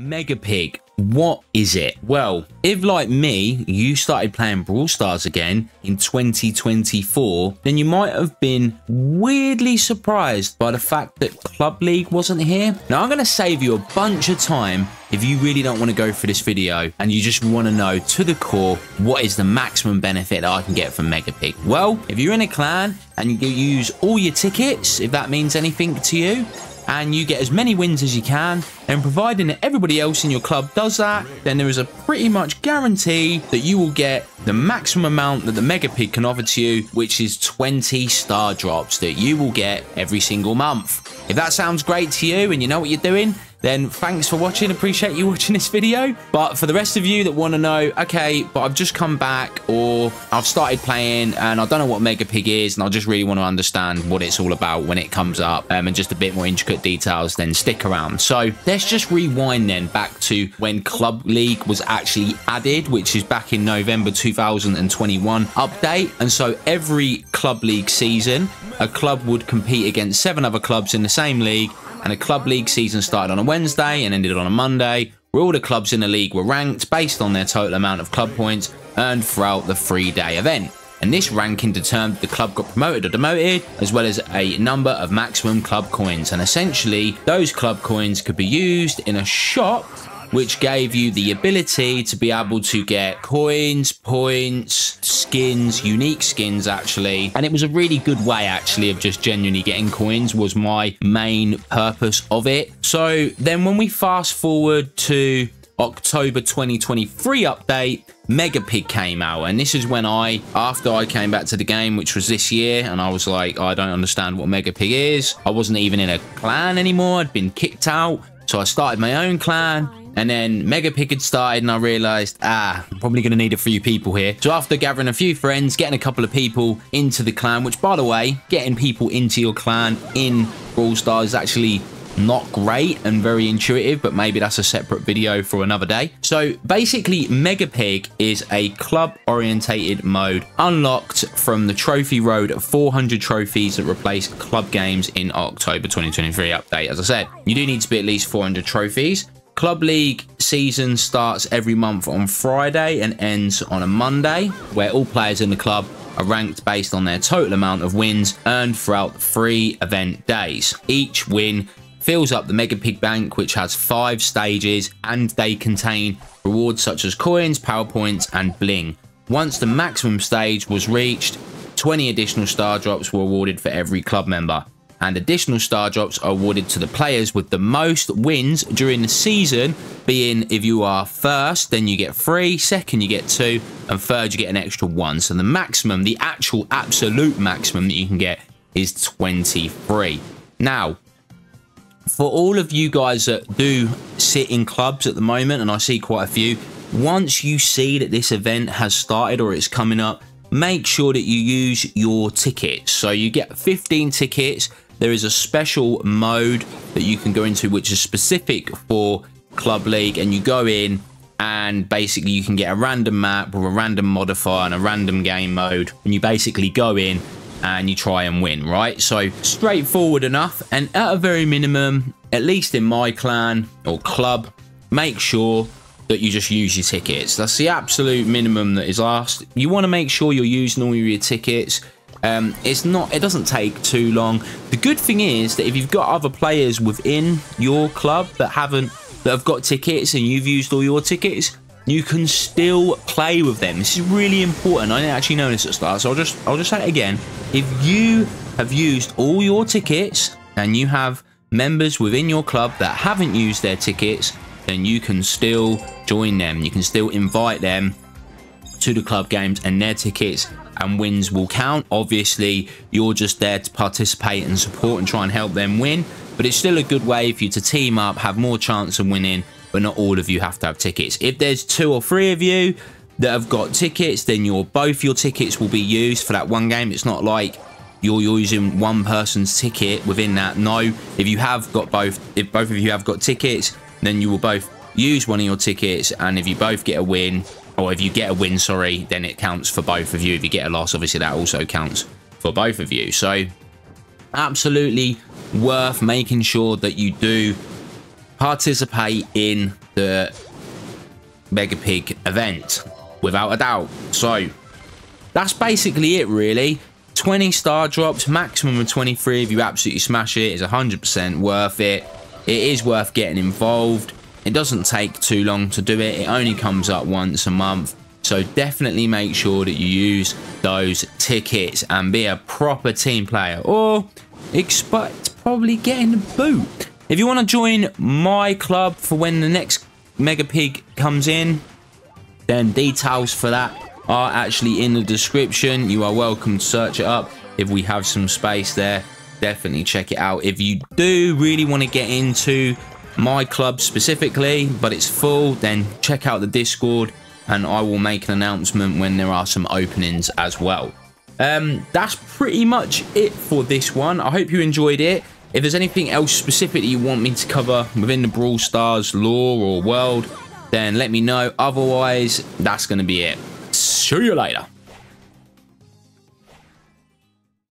Mega Pig. What is it? Well, if like me, you started playing Brawl Stars again in 2024, then you might have been weirdly surprised by the fact that Club League wasn't here. Now, I'm going to save you a bunch of time if you really don't want to go for this video and you just want to know to the core what is the maximum benefit that I can get from Mega Pig. Well, if you're in a clan and you use all your tickets, if that means anything to you, and you get as many wins as you can. And providing that everybody else in your club does that, then there is a pretty much guarantee that you will get the maximum amount that the Mega Pig can offer to you, which is 20 star drops that you will get every single month. If that sounds great to you and you know what you're doing, then thanks for watching. Appreciate you watching this video. But for the rest of you that want to know, okay, but I've just come back or I've started playing and I don't know what Mega Pig is and I just really want to understand what it's all about when it comes up um, and just a bit more intricate details, then stick around. So let's just rewind then back to when Club League was actually added, which is back in November 2021 update. And so every Club League season, a club would compete against seven other clubs in the same league and a club league season started on a Wednesday and ended on a Monday, where all the clubs in the league were ranked based on their total amount of club points earned throughout the three-day event. And this ranking determined the club got promoted or demoted, as well as a number of maximum club coins. And essentially, those club coins could be used in a shop which gave you the ability to be able to get coins, points, skins, unique skins actually. And it was a really good way actually of just genuinely getting coins was my main purpose of it. So then when we fast forward to October 2023 update, Mega Pig came out. And this is when I, after I came back to the game, which was this year, and I was like, I don't understand what Mega Pig is. I wasn't even in a clan anymore. I'd been kicked out. So I started my own clan. And then Mega had started and I realized, ah, I'm probably going to need a few people here. So after gathering a few friends, getting a couple of people into the clan, which by the way, getting people into your clan in Brawl Stars is actually not great and very intuitive, but maybe that's a separate video for another day. So basically, Mega Pig is a club-orientated mode unlocked from the Trophy Road 400 trophies that replace club games in October 2023 update. As I said, you do need to be at least 400 trophies. Club League season starts every month on Friday and ends on a Monday, where all players in the club are ranked based on their total amount of wins earned throughout three event days. Each win fills up the Mega Pig Bank, which has five stages, and they contain rewards such as coins, power points, and bling. Once the maximum stage was reached, 20 additional star drops were awarded for every club member and additional star drops are awarded to the players with the most wins during the season being if you are first then you get three second you get two and third you get an extra one. So the maximum the actual absolute maximum that you can get is 23 now for all of you guys that do sit in clubs at the moment and i see quite a few once you see that this event has started or it's coming up make sure that you use your tickets. So you get 15 tickets there is a special mode that you can go into which is specific for Club League and you go in and basically you can get a random map or a random modifier and a random game mode and you basically go in and you try and win, right? So straightforward enough and at a very minimum, at least in my clan or club, make sure that you just use your tickets. That's the absolute minimum that is asked. You want to make sure you're using all your tickets um, it's not. It doesn't take too long. The good thing is that if you've got other players within your club that haven't that have got tickets and you've used all your tickets, you can still play with them. This is really important. I didn't actually know this at the start, so I'll just I'll just say it again. If you have used all your tickets and you have members within your club that haven't used their tickets, then you can still join them. You can still invite them to the club games and their tickets and wins will count. Obviously, you're just there to participate and support and try and help them win, but it's still a good way for you to team up, have more chance of winning, but not all of you have to have tickets. If there's two or three of you that have got tickets, then your both your tickets will be used for that one game. It's not like you're using one person's ticket within that. No, if you have got both, if both of you have got tickets, then you will both use one of your tickets, and if you both get a win, or if you get a win, sorry, then it counts for both of you. If you get a loss, obviously that also counts for both of you. So absolutely worth making sure that you do participate in the Mega Pig event, without a doubt. So, that's basically it, really. 20 star drops, maximum of 23 if you absolutely smash it is 100% worth it. It is worth getting involved. It doesn't take too long to do it. It only comes up once a month. So definitely make sure that you use those tickets and be a proper team player or expect probably getting a boot. If you want to join my club for when the next Mega Pig comes in, then details for that are actually in the description. You are welcome to search it up if we have some space there. Definitely check it out. If you do really want to get into my club specifically, but it's full, then check out the Discord and I will make an announcement when there are some openings as well. Um, that's pretty much it for this one. I hope you enjoyed it. If there's anything else specific that you want me to cover within the Brawl Stars lore or world, then let me know. Otherwise, that's going to be it. See you later.